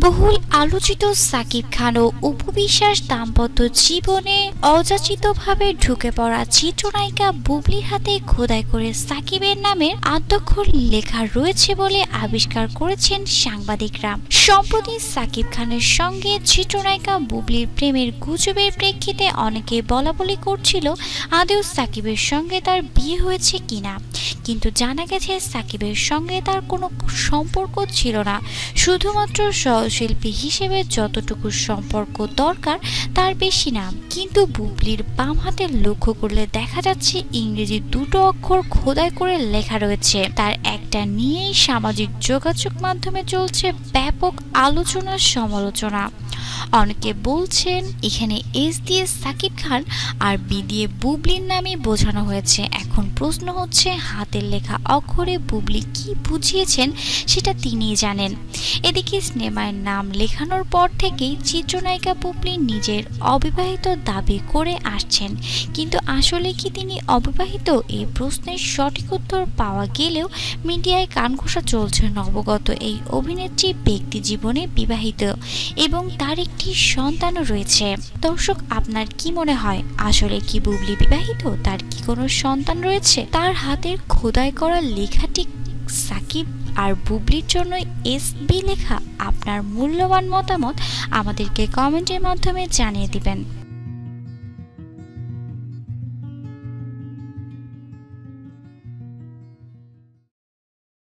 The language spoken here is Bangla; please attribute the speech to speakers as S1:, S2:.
S1: বহুল আলোচিত সাকিব খান ও উপবিশ্বাস দাম্পত্য জীবনে অযাচিতভাবে ঢুকে পড়া চিত্রনায়িকা বুবলির হাতে খোদাই করে সাকিবের নামের আদ্যক্ষর লেখা রয়েছে বলে আবিষ্কার করেছেন সাংবাদিকরা। সম্প্রতি সাকিব খানের সঙ্গে চিত্রনায়িকা বুবলির প্রেমের গুজবের প্রেক্ষিতে অনেকে বলা বলি করছিল আদেও সাকিবের সঙ্গে তার বিয়ে হয়েছে কিনা। কিন্তু জানা গেছে সাকিবের সঙ্গে তার কোনো সম্পর্ক ছিল না। শুধুমাত্র সহশিল্পী হিসেবে যতটুকু সম্পর্ক দরকার, তার বেশি না। কিন্তু বুবলির বাম হাতে লক্ষ্য করলে দেখা যাচ্ছে ইংরেজি দুটো অক্ষর খোদাই করে লেখা রয়েছে। তার একটা নিয়েই সামাজিক যোগাযোগ মাধ্যমে চলছে ব্যাপক আলোচনা সমালোচনা। অনেকে বলছেন, এখানে এস দিয়ে সাকিব খান আর বি দিয়ে বুবলির নামে বোঝানো হয়েছে। এখন প্রশ্ন হচ্ছে, হাতের লেখা অক্ষরে বুবলি কি বুঝিয়েছেন সেটা তিনিই জানেন। এদিকে সিনেমায় নাম লেখানোর পর থেকেই চিত্রনায়িকা বুবলি নিজের অবিবাহিত দাবি করে আসছেন। কিন্তু আসলে কি তিনি অবিবাহিত? এই প্রশ্নের সঠিক উত্তর পাওয়া গেলেও মিডিয়ায় কানঘোষা চলছে নবগত এই অভিনেত্রী ব্যক্তি জীবনে বিবাহিত এবং তার একটি সন্তানও রয়েছে। দর্শক, আপনার কি মনে হয়? আসলে কি বুবলি বিবাহিত? তার কি কোনো সন্তান রয়েছে? তার হাতের খোদাই করা লেখাটি সাকিব আর বুবলির জন্য এস বি লেখা আপনার মূল্যবান মতামত আমাদেরকে কমেন্টের মাধ্যমে জানিয়ে দিবেন।